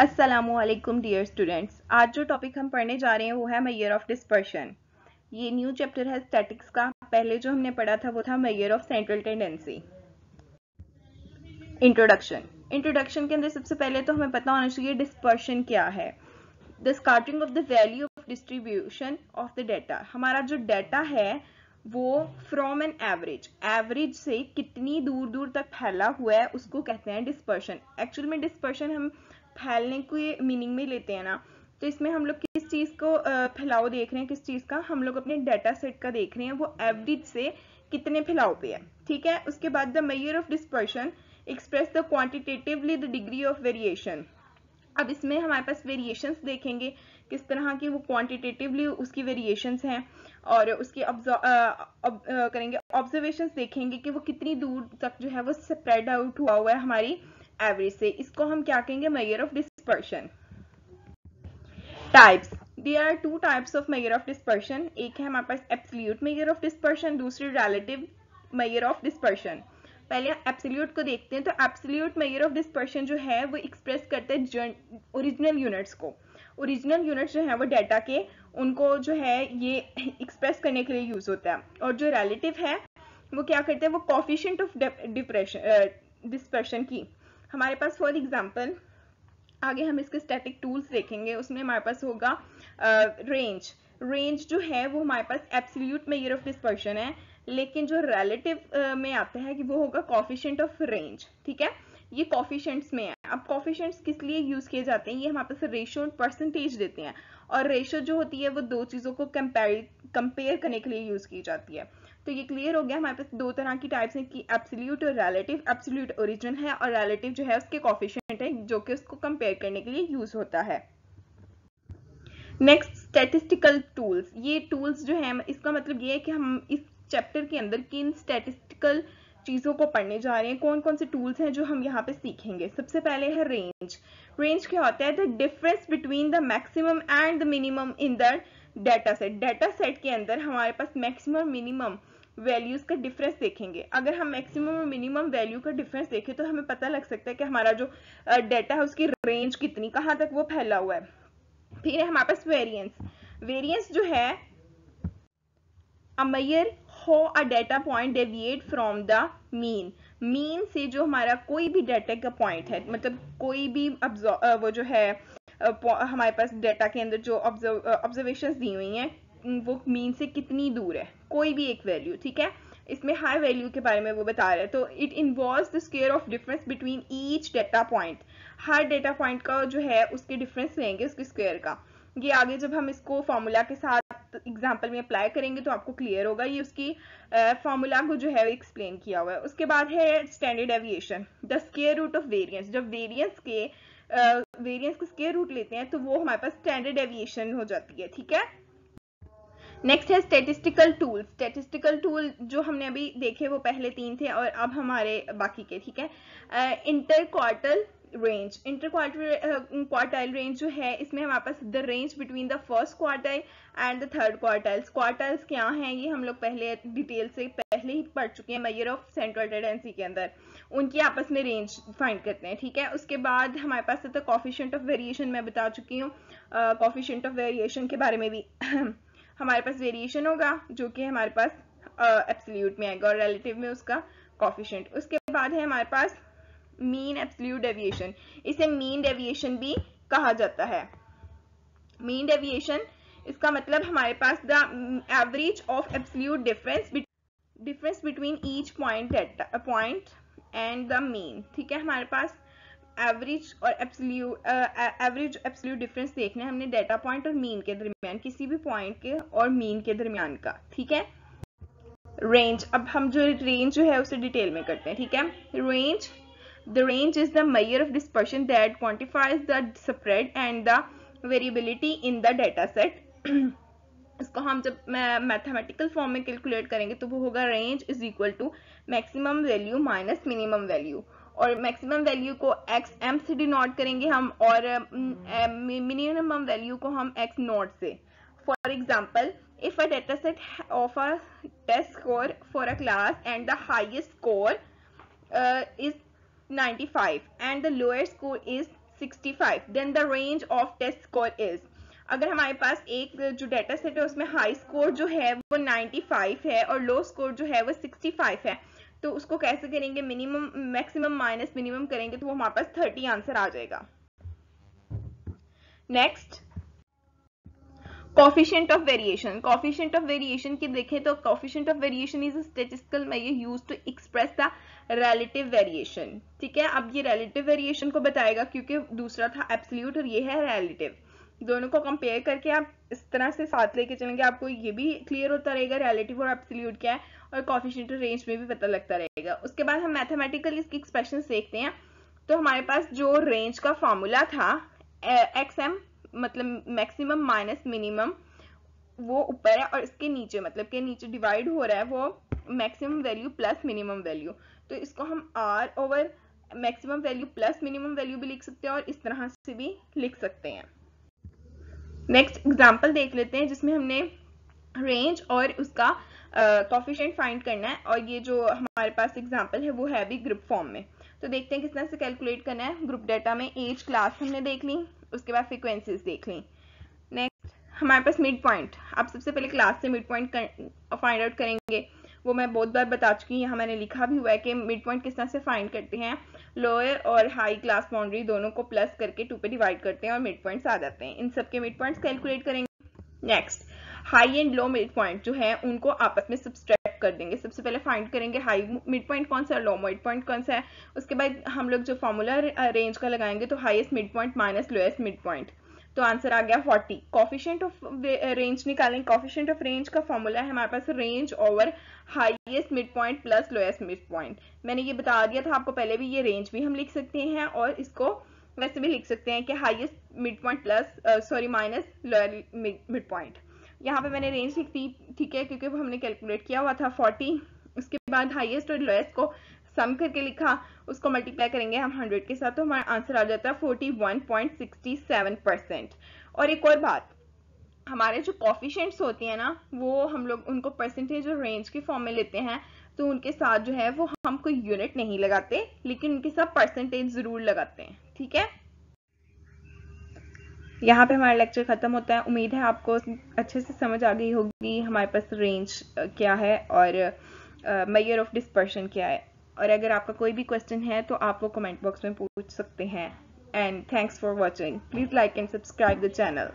असलकुम dear students आज जो टॉपिक हम पढ़ने जा रहे हैं, वो है मैयर ऑफ़ डिस्पर्शन ये न्यू चैप्टर है स्टैटिक्स का। पहले जो हमने पढ़ा था, वो था measure of central tendency introduction introduction के अंदर सबसे पहले तो हमें पता होना चाहिए डिस्पर्शन क्या है। The scattering of the value of distribution of the data हमारा जो डाटा है वो फ्रॉम एन एवरेज एवरेज से कितनी दूर दूर तक फैला हुआ है, उसको कहते हैं डिस्पर्शन एक्चुअल में डिस्पर्शन हम फैलने को मीनिंग में लेते हैं ना तो इसमें हम लोग किस चीज़ को फैलाव देख रहे हैं, किस चीज़ का? हम लोग अपने डाटा सेट का देख रहे हैं, वो एवरेज से कितने फैलाव पे है, ठीक है? उसके बाद the measure of dispersion express the quantitatively the degree of variation अब इसमें हमारे पास वेरिएशंस देखेंगे, किस तरह की वो क्वांटिटेटिवली उसकी वेरिएशंस हैं, और उसकी करेंगे ऑब्जर्वेशंस देखेंगे कि वो कितनी दूर तक जो है वो स्प्रेड आउट हुआ हुआ है हमारी एवरेज से। इसको हम क्या कहेंगे? Measure of dispersion types there are two types of measure of dispersion एक है हमारे पास एब्सोल्यूट मेयर ऑफ़ डिस्पर्शन दूसरी रिलेटिव मेयर ऑफ़ डिस्पर्शन पहले एब्सोल्यूट को देखते हैं तो एब्सोल्यूट मेयर ऑफ़ डिस्पर्शन जो है वो एक्सप्रेस करते हैं ओरिजिनल यूनिट्स को। ओरिजिनल यूनिट्स जो है वो डाटा के उनको जो है ये एक्सप्रेस करने के लिए यूज़ होता है। और जो रिलेटिव है वो क्या करते हैं वो कॉफिशियंट ऑफ़ डिप्रेशन डिस्पर्शन की। हमारे पास फॉर एग्ज़ाम्पल आगे हम इसके स्टैटिक टूल्स देखेंगे उसमें हमारे पास होगा रेंज uh, रेंज जो है वो हमारे पास एब्सोल्यूट मेयर ऑफ़ डिस्पर्शन है। लेकिन जो रिलेटिव में आता है कि वो होगा कॉफिशियंट ऑफ़ रेंज ठीक है? ये कॉफिशेंट्स में है। अब कॉफिशेंट्स किस लिए यूज़ किए जाते हैं? ये हमारे पास रेशियो परसेंटेज देते हैं। और रेशियो जो होती है वो दो चीज़ों को कंपेयर कंपेयर करने के लिए यूज़ की जाती है। तो ये क्लियर हो गया हमारे पास दो तरह की टाइप्स हैं कि एब्सोल्यूट और रिलेटिव एब्सोल्यूट ओरिजिन है और रिलेटिव जो है उसके कॉफिशियंट है, जो कि उसको कंपेयर करने के लिए यूज़ होता है। नेक्स्ट स्टेटिस्टिकल टूल्स ये टूल्स जो है, इसका मतलब ये है कि हम इस चैप्टर के अंदर किन स्टेटिस्टिकल चीज़ों को पढ़ने जा रहे हैं कौन कौन से टूल्स हैं जो हम यहाँ पे सीखेंगे? सबसे पहले है रेंज रेंज क्या होता है? The difference between the maximum and the minimum in the data set data set के अंदर हमारे पास मैक्सिमम मिनिमम वैल्यूज़ का डिफरेंस देखेंगे. अगर हम मैक्सिमम और मिनिमम वैल्यू का डिफरेंस देखें तो हमें पता लग सकता है कि हमारा जो डाटा है, उसकी रेंज कितनी, कहाँ तक वो फैला हुआ है. फिर है हमारे पास वेरियंस वेरियंस जो है a measure how a data point deviate from the mean mean से जो हमारा कोई भी डाटा का पॉइंट है मतलब कोई भी वो जो है हमारे पास डाटा के अंदर जो ऑब्जर्वेशन दी हुई हैं वो मीन से कितनी दूर है? कोई भी एक वैल्यू ठीक है? इसमें हाई वैल्यू के बारे में वो बता रहे हैं। तो it involve the square of difference between each data point her data point का जो है, उसके डिफरेंस लेंगे, उसके स्क्वेयर का। ये आगे जब हम इसको फॉर्मूला के साथ एग्ज़ाम्पल में अप्लाई करेंगे तो आपको क्लियर होगा। ये उसकी फॉर्मूला को जो है एक्सप्लेन किया हुआ है। उसके बाद है standard deviation the square root of variance जब वेरियंस के वेरियंस का स्केयर रूट लेते हैं तो वो हमारे पास स्टैंडर्ड एविएशन हो जाती है, ठीक है? नेक्स्ट है स्टेटिस्टिकल टूल स्टेटिस्टिकल टूल जो हमने अभी देखे, वो पहले तीन थे और अब हमारे बाकी के, ठीक है? Inter quartile range inter quarter quartile range जो है, इसमें हमारे पास the range between the first quartile and the third quartiles quartiles क्या हैं, ये हम लोग पहले डिटेल से पहले ही पढ़ चुके हैं मैयर ऑफ़ सेंट्रल टेंडेंसी के अंदर. उनकी आपस में रेंज फाइंड करते हैं, ठीक है? उसके बाद हमारे पास द कॉफिशेंट ऑफ़ वेरिएशन मैं बता चुकी हूँ कॉफिशेंट ऑफ़ वेरिएशन के बारे में भी. हमारे पास वेरिएशन होगा, जो कि हमारे पास एब्सोल्यूट में आएगा और रिलेटिव में उसका कॉफिशेंट उसके बाद है हमारे पास मीन एब्सोल्यूट डेविएशन इसे मीन डेविएशन भी कहा जाता है। मीन डेविएशन इसका मतलब हमारे पास the average of absolute difference difference between each point point and the mean ठीक है, हमारे पास एवरेज और एब्सोल्यूट एवरेज एब्सोल्यूट डिफरेंस देखना है हमने डाटा पॉइंट और मीन के दरमियान, किसी भी पॉइंट के और मीन के दरमियान का, ठीक है? रेंज अब हम जो रेंज जो है उसे डिटेल में करते हैं, ठीक है? Range The range is the measure of dispersion that quantifies the spread and the variability in the data set. इसको हम जब मैथमेटिकल फॉर्म में कैलकुलेट करेंगे तो वो होगा range is equal to maximum value minus minimum value और maximum value को एक्स एम से डिनोट करेंगे हम और मिनिमम वैल्यू को हम एक्स नोट से. For example if a dataset of a test score for a class and the highest score uh, is 95 and the lowest score is 65 then the range of test score is अगर हमारे पास एक जो data set है उसमें high score जो है वो 95 है और लो स्कोर जो है वो 65 है तो उसको कैसे करेंगे? मिनिमम मैक्सिमम माइनस मिनिमम करेंगे तो वो हमारे पास 30 आंसर आ जाएगा। Next coefficient of variation coefficient of variation की देखें तो coefficient of variation is statistical measure use to express the relative variation ठीक है? अब ये रेलेटिव वेरिएशन को बताएगा क्योंकि दूसरा था एप्सल्यूट और ये है रेलेटिव दोनों को कंपेयर करके आप इस तरह से साथ लेके चलेंगे, आपको ये भी क्लियर होता रहेगा रेलेटिव और एप्सल्यूट क्या है। और कॉफिशियंट रेंज में भी पता लगता रहेगा। उसके बाद हम मैथमेटिकल इसकी एक्सप्रेशन देखते हैं। तो हमारे पास जो रेंज का फॉर्मूला था एक्स एम मतलब मैक्सिमम माइनस मिनिमम वो ऊपर है और इसके नीचे मतलब के नीचे डिवाइड हो रहा है, वो maximum value plus minimum value तो इसको हम R over maximum value plus minimum value भी लिख सकते हैं और इस तरह से भी लिख सकते हैं। नेक्स्ट एग्ज़ाम्पल देख लेते हैं, जिसमें हमने रेंज और उसका कॉफिशेंट uh, फाइंड करना है और ये जो हमारे पास एग्ज़ाम्पल है वो है भी ग्रुप फॉर्म में। तो देखते हैं किस तरह से कैलकुलेट करना है। ग्रुप डाटा में एज क्लास हमने देख ली उसके बाद फ्रिक्वेंसीज देख ली। नेक्स्ट हमारे पास मिड पॉइंट आप सबसे पहले क्लास से मिड पॉइंट फाइंड आउट करेंगे। वो मैं बहुत बार बता चुकी हूँ यहाँ मैंने लिखा भी हुआ है कि मिड पॉइंट किस तरह से फाइंड करते हैं। लोअर और हाई क्लास बाउंड्री दोनों को प्लस करके टू पे डिवाइड करते हैं और मिड पॉइंट्स आ जाते हैं। इन सब के मिड पॉइंट्स कैलकुलेट करेंगे। Next high and low mid point जो है, उनको आपस में सब्सट्रैक्ट कर देंगे। सबसे पहले फाइंड करेंगे हाई मिड पॉइंट कौन सा है लो मिड पॉइंट कौन सा है। उसके बाद हम लोग जो फॉर्मूला रेंज का लगाएँगे तो highest mid point minus lowest mid point तो आंसर आ गया 40 कॉफिशियंट ऑफ़ रेंज निकालेंगे कॉफिशियंट ऑफ़ रेंज का फॉर्मूला है हमारे पास range over highest mid point plus lowest mid point मैंने ये बता दिया था, आपको पहले भी ये रेंज भी हम लिख सकते हैं और इसको वैसे भी लिख सकते हैं कि highest mid point plus sorry minus lower mid point यहाँ पे मैंने रेंज लिख दी, ठीक है, क्योंकि हमने कैलकुलेट किया हुआ था 40 उसके बाद हाईएस्ट और लोएस्ट को सम करके लिखा, उसको मल्टीप्लाई करेंगे हम 100 के साथ तो हमारा आंसर आ जाता है 41.67 परसेंट और एक और बात, हमारे जो कॉफिशेंट्स होती हैं ना, वो हम लोग, उनको परसेंटेज और रेंज के फॉर्म में लेते हैं तो उनके साथ जो है वो हम कोई यूनिट नहीं लगाते, लेकिन उनके साथ परसेंटेज ज़रूर लगाते हैं, ठीक है? यहाँ पे हमारा लेक्चर ख़त्म होता है। उम्मीद है आपको अच्छे से समझ आ गई होगी हमारे पास रेंज क्या है और मैयर ऑफ़ डिस्पर्शन क्या है। और अगर आपका कोई भी क्वेश्चन है तो आप वो कमेंट बॉक्स में पूछ सकते हैं। And thanks for watching please like and subscribe the channel